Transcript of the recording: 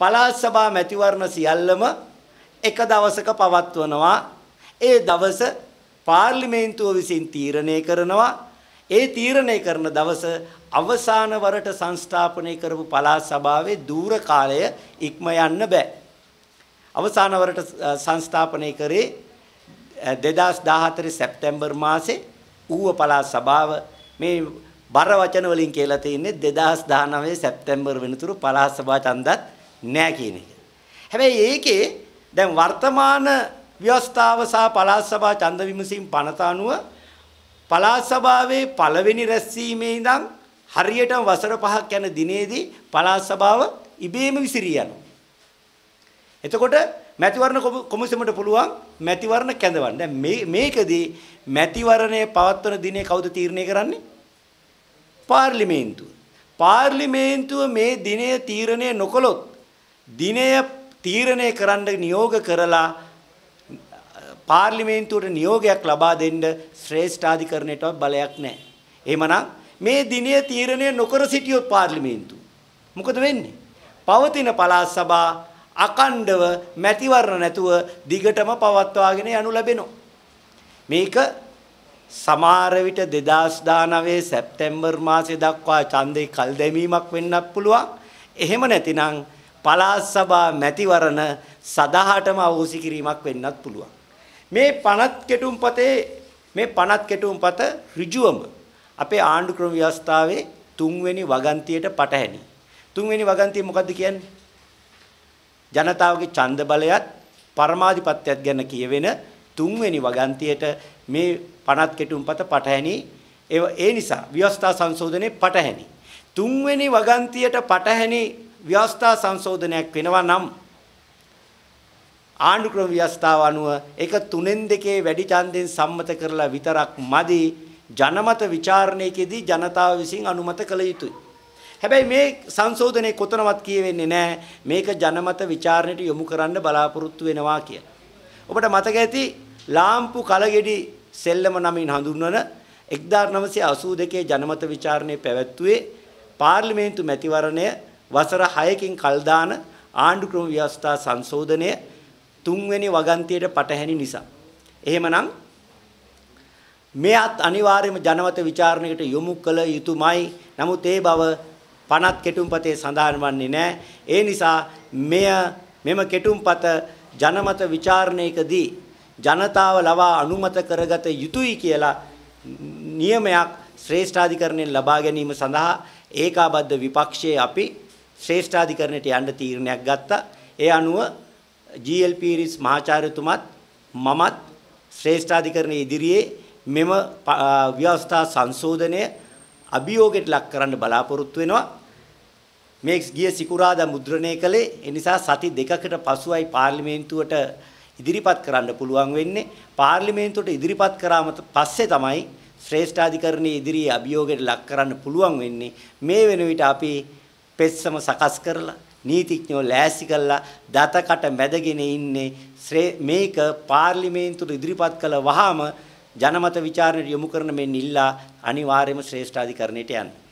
පළාත් සභා මැතිවරණ සියල්ලම එක දවසක පවත්වනවා. ඒ දවස පාර්ලිමේන්තුව විසින් තීරණය කරනවා. ඒ තීරණය කරන දවස අවසාන වරට සංස්ථාපනය කරපු පළාත් සභාවේ දූර කාලය ඉක්ම යන්න බෑ. අවසාන වරට සංස්ථාපනය කරේ 2014 සැප්තැම්බර් මාසේ ඌව පළාත් සභාව මේ බර වචන වලින් කියලා තියෙන්නේ 2019 සැප්තැම්බර් වෙනතුරු පළාත් සභා ඡන්දත් නෑ කියන එක. හැබැයි ඒකේ දැන් වර්තමාන ව්‍යවස්ථාව සහ පළාත් සභා ඡන්ද විමසීම් පනත අනුව පළාත් සභාවේ පළවෙනි රැස්වීමේ ඉඳන් හරියටම වසර පහක් යන දිනේදී පළාත් සභාව ඉබේම විසිරී යනවා. එතකොට මැතිවරණ කොමිසමට පුළුවන් මැතිවරණ කැඳවන්න. දැන් මේ මේකදී මැතිවරණය පවත්වන දිනේ කවුද තීරණය කරන්නේ? පාර්ලිමේන්තුව. පාර්ලිමේන්තුව මේ දිනය තීරණය නොකළොත් දිනය තීරණය කරන්න නියෝග කරලා පාර්ලිමේන්තුවට නියෝගයක් ලබා දෙන්න ශ්‍රේෂ්ඨාධිකරණයටවත් බලයක් නැහැ. එහෙමනම් මේ දිනය තීරණය නොකර සිටියොත් පාර්ලිමේන්තුව මොකද වෙන්නේ? පවතින පළාත් සභා අකණ්ඩව මැතිවරණ නැතුව දිගටම පවත්වාගෙන යනු ලැබෙනවා. මේක සමහර විට 2019 සැප්තැම්බර් මාසෙ දක්වා ඡන්දේ කල් දැමීමක් වෙන්නත් පුළුවන්. එහෙම නැතිනම් පළාත් සභා මැතිවරණ සදාහටම අවෝසි කිරීමක් වෙන්නත් පුළුවන්. මේ පනත් කෙටුම්පතේ මේ පනත් කෙටුම්පත ඍජුවම අපේ ආණ්ඩු ක්‍රම ව්‍යවස්ථාවේ තුන්වෙනි වගන්තියට පටහැනි. තුන්වෙනි වගන්තිය මොකද්ද කියන්නේ? ජනතාවගේ ඡන්ද බලයත් පරමාධිපත්‍යයත් ගැන කියවෙන තුන්වෙනි වගන්තියට මේ පනත් කෙටුම්පත පටහැනි ඒ නිසා ව්‍යවස්ථා සංශෝධනයේ පටහැනි තුන්වෙනි වගන්තියට පටහැනි ව්‍යවස්ථා සංශෝධනයක් වෙනවා නම් ආණ්ඩු ක්‍රම ව්‍යවස්ථාව අනුව ඒක තුනෙන් දෙකේ වැඩි ඡන්දෙන් සම්මත කරලා විතරක් මදි ජනමත ਵਿਚාරණයකදී ජනතාව විසින් අනුමත කළ යුතුයි. හැබැයි මේ සංශෝධනයේ කොතනවත් කියවෙන්නේ නැහැ මේක ජනමත ਵਿਚාරණයට යොමු කරන්න බලාපොරොත්තු වෙනවා කියලා. ඔබට මතක ඇති ලාම්පු කලගෙඩි සෙල්ලම නමින් හඳුන්වන 1982 ජනමත ਵਿਚාරණය පැවැත්වුවේ පාර්ලිමේන්තු මැතිවරණය වසර 6කින් කල් දාන ආණ්ඩු ක්‍රම ව්‍යවස්ථා සංශෝධනය තුන්වෙනි වගන්තියට පටහැනි නිසා. එහෙමනම් මෙයත් අනිවාර්යයෙන්ම ජනමත ਵਿਚාරණයකට යොමු කළ යුතුමයි. නමුත් ඒ බව පනත් කෙටුම්පතේ සඳහන් වන්නේ නැහැ. ඒ නිසා මෙය මෙම කෙටුම්පත ජනමත ਵਿਚාරණයකදී ජනතාව ලවා අනුමත කරගත යුතුයි කියලා නියමයක් ශ්‍රේෂ්ඨාධිකරණයෙන් ලබා ගැනීම සඳහා ඒකාබද්ධ විපක්ෂයේ අපි ශ්‍රේෂ්ඨාධිකරණයට යන්න තීරණයක් ගත්තා. ඒ අනුව GLP රිස් මහාචාර්යතුමත් මමත් ශ්‍රේෂ්ඨාධිකරණයේ ඉදිරියේ මෙම ව්‍යවස්ථා සංශෝධනය අභියෝගයට ලක් කරන්න බලාපොරොත්තු වෙනවා. මේ ගිය සිකුරාදා මුද්‍රණය කළේ ඒ නිසා සති දෙකකට පසුයි පාර්ලිමේන්තුවට ඉදිරිපත් කරන්න පුළුවන් වෙන්නේ. පාර්ලිමේන්තුවට ඉදිරිපත් කරාම පස්සේ තමයි ශ්‍රේෂ්ඨාධිකරණයේ ඉදිරියේ අභියෝගයට ලක් කරන්න පුළුවන් වෙන්නේ. මේ වෙන විට අපි පෙස්සම සකස් කරලා නීතිඥයෝ ලෑස්ති කළා දතකට මැදගෙන ඉන්නේ. මේක පාර්ලිමේන්තුවට ඉදිරිපත් කළ වහාම ජනමත ਵਿਚාරණයට යොමු කරන මේ නිල්ලා අනිවාර්යයෙන්ම ශ්‍රේෂ්ඨාධිකරණයට යන්නේ.